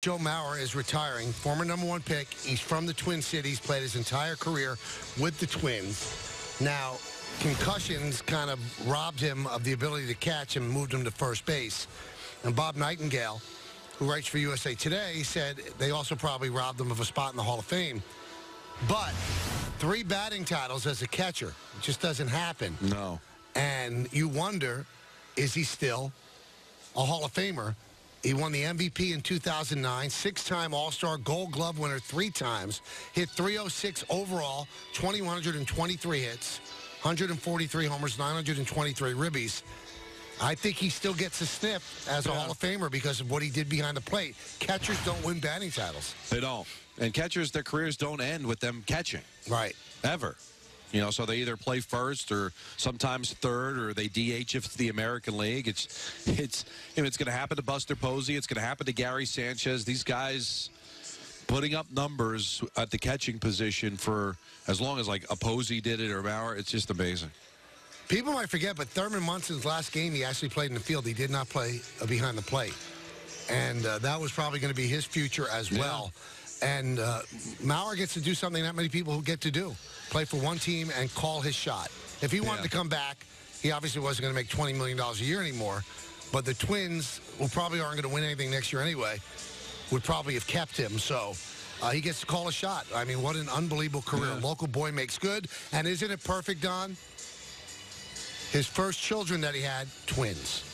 Joe Mauer is retiring, former number one pick. He's from the Twin Cities, played his entire career with the Twins. Now, concussions kind of robbed him of the ability to catch and moved him to first base. And Bob Nightingale, who writes for USA Today, said they also probably robbed him of a spot in the Hall of Fame. But three batting titles as a catcher it just doesn't happen. No. And you wonder, is he still a Hall of Famer? He won the MVP in 2009, six-time All-Star Gold Glove winner three times, hit 306 overall, 2,123 hits, 143 homers, 923 ribbies. I think he still gets a sniff as a Hall of Famer because of what he did behind the plate. Catchers don't win batting titles. They don't. And catchers, their careers don't end with them catching. Right. Ever. You know, so they either play first or sometimes third, or they DH if it's the American League. It's it's you know, it's going to happen to Buster Posey. It's going to happen to Gary Sanchez. These guys putting up numbers at the catching position for as long as like a Posey did it or Mauer. It's just amazing. People might forget, but Thurman Munson's last game, he actually played in the field. He did not play uh, behind the plate. And uh, that was probably going to be his future as Yeah. well. And uh, Mauer gets to do something not many people get to do play for one team and call his shot. If he wanted Yeah. to come back, he obviously wasn't going to make $20 million a year anymore. But the Twins, who probably aren't going to win anything next year anyway, would probably have kept him. So uh, he gets to call a shot. I mean, what an unbelievable career. Yeah. Local boy makes good. And isn't it perfect, Don? His first children that he had, twins.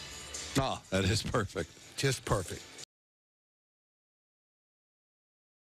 Oh, that is perfect. Just perfect.